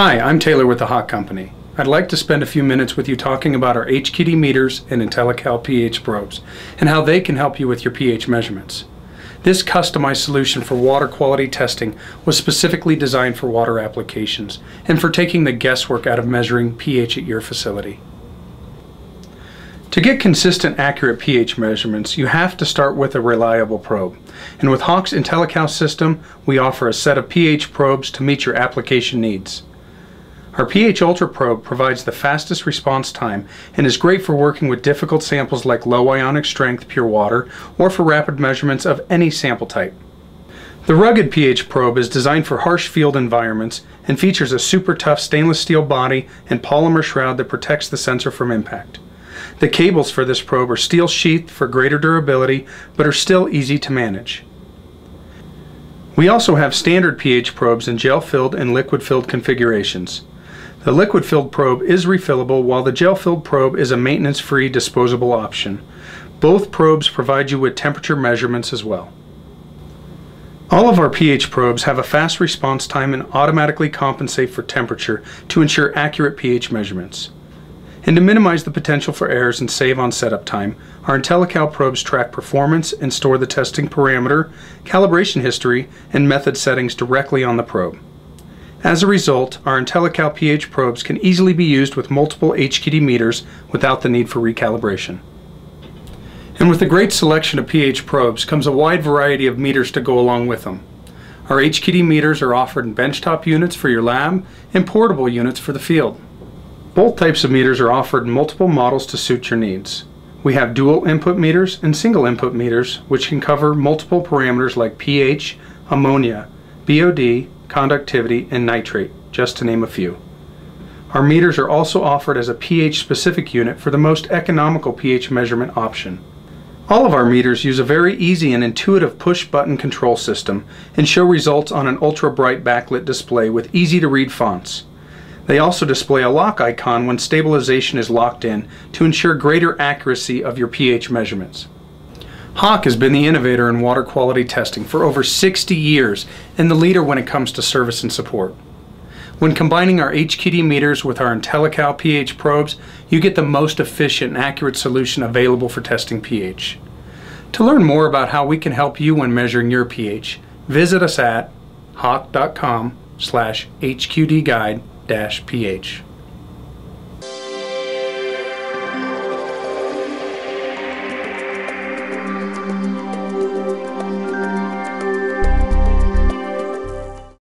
Hi, I'm Taylor with the Hach Company. I'd like to spend a few minutes with you talking about our HQD meters and IntelliCal pH probes and how they can help you with your pH measurements. This customized solution for water quality testing was specifically designed for water applications and for taking the guesswork out of measuring pH at your facility. To get consistent, accurate pH measurements, you have to start with a reliable probe. And with Hach's IntelliCal system, we offer a set of pH probes to meet your application needs. Our pH Ultra probe provides the fastest response time and is great for working with difficult samples like low ionic strength pure water or for rapid measurements of any sample type. The rugged pH probe is designed for harsh field environments and features a super tough stainless steel body and polymer shroud that protects the sensor from impact. The cables for this probe are steel sheathed for greater durability but are still easy to manage. We also have standard pH probes in gel filled and liquid filled configurations. The liquid-filled probe is refillable while the gel-filled probe is a maintenance-free disposable option. Both probes provide you with temperature measurements as well. All of our pH probes have a fast response time and automatically compensate for temperature to ensure accurate pH measurements. And to minimize the potential for errors and save on setup time, our IntelliCal probes track performance and store the testing parameter, calibration history, and method settings directly on the probe. As a result, our IntelliCal pH probes can easily be used with multiple HQD meters without the need for recalibration. And with a great selection of pH probes comes a wide variety of meters to go along with them. Our HQD meters are offered in benchtop units for your lab and portable units for the field. Both types of meters are offered in multiple models to suit your needs. We have dual input meters and single input meters which can cover multiple parameters like pH, ammonia, BOD, conductivity, and nitrate, just to name a few. Our meters are also offered as a pH specific unit for the most economical pH measurement option. All of our meters use a very easy and intuitive push button control system and show results on an ultra bright backlit display with easy to read fonts. They also display a lock icon when stabilization is locked in to ensure greater accuracy of your pH measurements. Hach has been the innovator in water quality testing for over 60 years and the leader when it comes to service and support. When combining our HQD meters with our IntelliCal pH probes, you get the most efficient and accurate solution available for testing pH. To learn more about how we can help you when measuring your pH, visit us at hach.com slash hqdguide-pH.